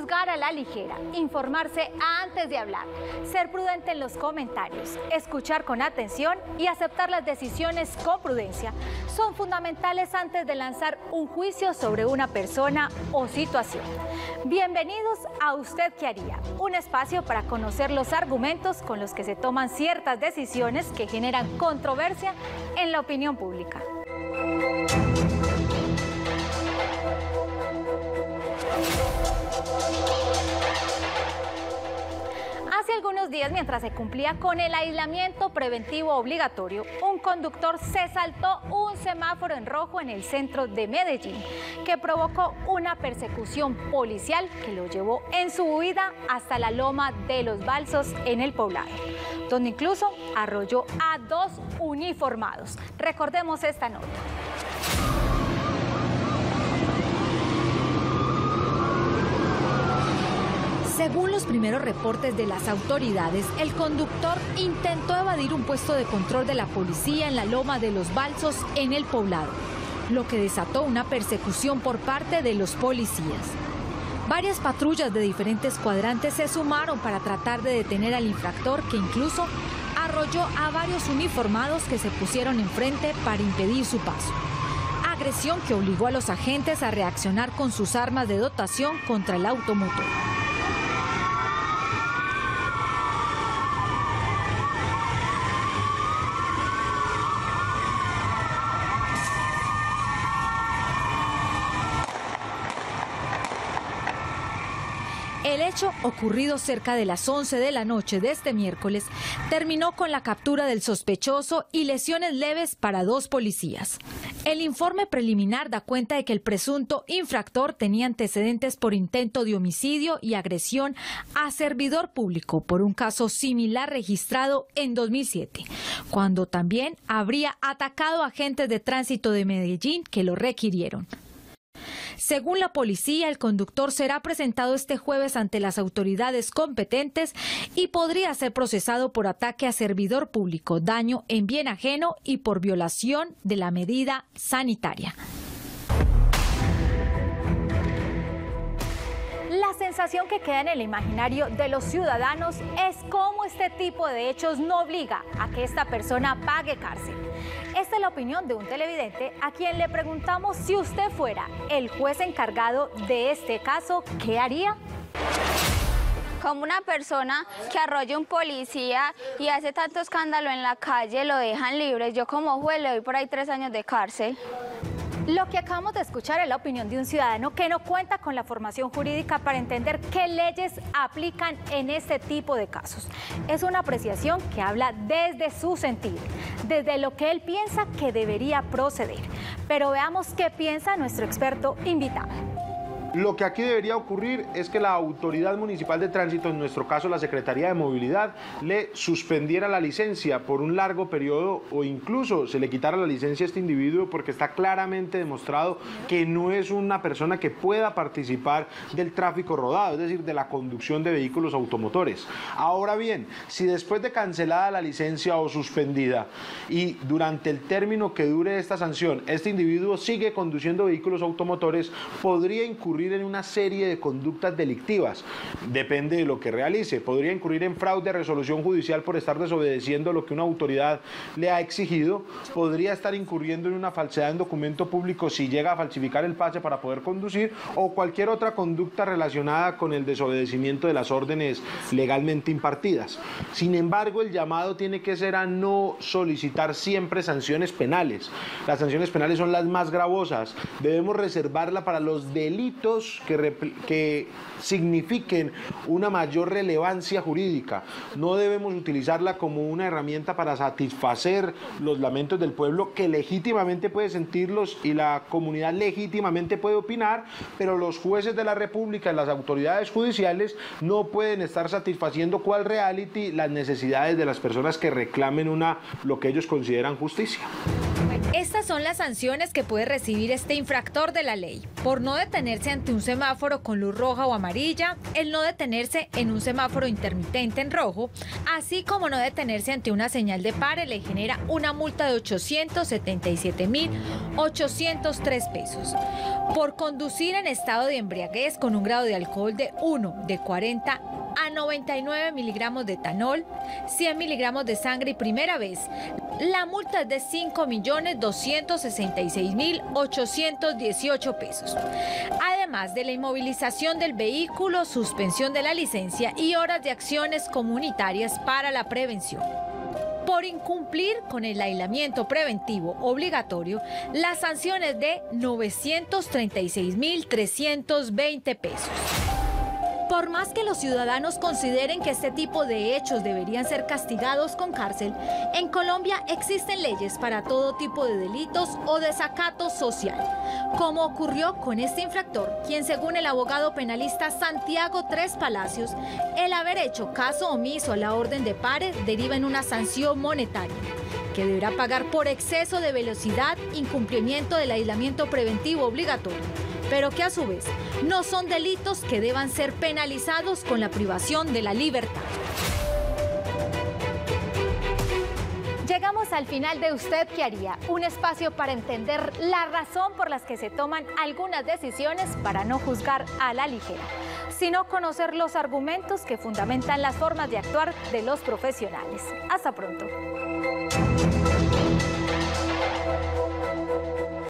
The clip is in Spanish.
juzgar a la ligera, informarse antes de hablar, ser prudente en los comentarios, escuchar con atención y aceptar las decisiones con prudencia son fundamentales antes de lanzar un juicio sobre una persona o situación. Bienvenidos a Usted qué haría, un espacio para conocer los argumentos con los que se toman ciertas decisiones que generan controversia en la opinión pública. Hace algunos días, mientras se cumplía con el aislamiento preventivo obligatorio, un conductor se saltó un semáforo en rojo en el centro de Medellín, que provocó una persecución policial que lo llevó en su huida hasta la loma de los Balsos en el poblado, donde incluso arrolló a dos uniformados. Recordemos esta nota. Según los primeros reportes de las autoridades, el conductor intentó evadir un puesto de control de la policía en la loma de los Balsos en el poblado, lo que desató una persecución por parte de los policías. Varias patrullas de diferentes cuadrantes se sumaron para tratar de detener al infractor que incluso arrolló a varios uniformados que se pusieron enfrente para impedir su paso. Agresión que obligó a los agentes a reaccionar con sus armas de dotación contra el automotor. El hecho, ocurrido cerca de las 11 de la noche de este miércoles, terminó con la captura del sospechoso y lesiones leves para dos policías. El informe preliminar da cuenta de que el presunto infractor tenía antecedentes por intento de homicidio y agresión a servidor público por un caso similar registrado en 2007, cuando también habría atacado agentes de tránsito de Medellín que lo requirieron. Según la policía, el conductor será presentado este jueves ante las autoridades competentes y podría ser procesado por ataque a servidor público, daño en bien ajeno y por violación de la medida sanitaria. La sensación que queda en el imaginario de los ciudadanos es cómo este tipo de hechos no obliga a que esta persona pague cárcel. Esta es la opinión de un televidente a quien le preguntamos si usted fuera el juez encargado de este caso, ¿qué haría? Como una persona que arrolla un policía y hace tanto escándalo en la calle, lo dejan libre, yo como juez le doy por ahí tres años de cárcel. Lo que acabamos de escuchar es la opinión de un ciudadano que no cuenta con la formación jurídica para entender qué leyes aplican en este tipo de casos. Es una apreciación que habla desde su sentir, desde lo que él piensa que debería proceder. Pero veamos qué piensa nuestro experto invitado. Lo que aquí debería ocurrir es que la autoridad municipal de tránsito, en nuestro caso la Secretaría de Movilidad, le suspendiera la licencia por un largo periodo o incluso se le quitara la licencia a este individuo porque está claramente demostrado que no es una persona que pueda participar del tráfico rodado, es decir, de la conducción de vehículos automotores. Ahora bien, si después de cancelada la licencia o suspendida y durante el término que dure esta sanción, este individuo sigue conduciendo vehículos automotores, podría incurrir en una serie de conductas delictivas. Depende de lo que realice. Podría incurrir en fraude a resolución judicial por estar desobedeciendo lo que una autoridad le ha exigido. Podría estar incurriendo en una falsedad en documento público si llega a falsificar el pase para poder conducir o cualquier otra conducta relacionada con el desobedecimiento de las órdenes legalmente impartidas. Sin embargo, el llamado tiene que ser a no solicitar siempre sanciones penales. Las sanciones penales son las más gravosas. Debemos reservarla para los delitos que, que signifiquen una mayor relevancia jurídica. No debemos utilizarla como una herramienta para satisfacer los lamentos del pueblo que legítimamente puede sentirlos y la comunidad legítimamente puede opinar, pero los jueces de la República las autoridades judiciales no pueden estar satisfaciendo cual reality las necesidades de las personas que reclamen una lo que ellos consideran justicia. Estas son las sanciones que puede recibir este infractor de la ley. Por no detenerse ante un semáforo con luz roja o amarilla, el no detenerse en un semáforo intermitente en rojo, así como no detenerse ante una señal de pare le genera una multa de 877.803 pesos. Por conducir en estado de embriaguez con un grado de alcohol de 1 de 40 a 99 miligramos de etanol, 100 miligramos de sangre y primera vez. La multa es de 5.266.818 pesos. Además de la inmovilización del vehículo, suspensión de la licencia y horas de acciones comunitarias para la prevención por incumplir con el aislamiento preventivo obligatorio, la sanción es de 936.320 pesos. Por más que los ciudadanos consideren que este tipo de hechos deberían ser castigados con cárcel, en Colombia existen leyes para todo tipo de delitos o desacato social, como ocurrió con este infractor, quien según el abogado penalista Santiago Tres Palacios, el haber hecho caso omiso a la orden de pare deriva en una sanción monetaria que deberá pagar por exceso de velocidad, incumplimiento del aislamiento preventivo obligatorio pero que a su vez no son delitos que deban ser penalizados con la privación de la libertad. Llegamos al final de Usted qué haría, un espacio para entender la razón por las que se toman algunas decisiones para no juzgar a la ligera, sino conocer los argumentos que fundamentan las formas de actuar de los profesionales. Hasta pronto.